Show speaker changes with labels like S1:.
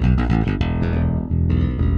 S1: Thank hum. you.